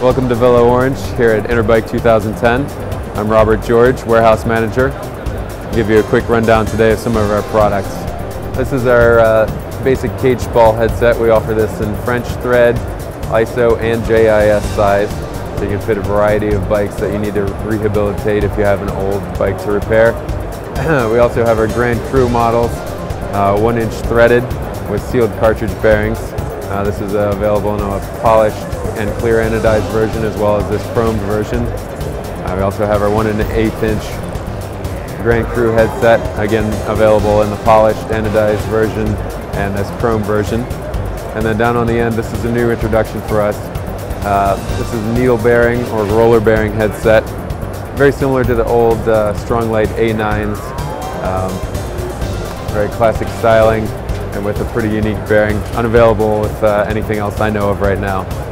Welcome to Velo Orange here at Interbike 2010. I'm Robert George, warehouse manager. I'll give you a quick rundown today of some of our products. This is our uh, basic cage ball headset. We offer this in French thread, ISO, and JIS size. So you can fit a variety of bikes that you need to rehabilitate if you have an old bike to repair. we also have our Grand Cru models, uh, one inch threaded with sealed cartridge bearings. Uh, this is uh, available in a polished and clear anodized version as well as this chromed version. Uh, we also have our one and an eighth inch Grand Cru headset, again available in the polished anodized version and this chrome version. And then down on the end, this is a new introduction for us. Uh, this is needle bearing or roller bearing headset. Very similar to the old uh, Stronglight A9s. Um, very classic styling and with a pretty unique bearing. Unavailable with uh, anything else I know of right now.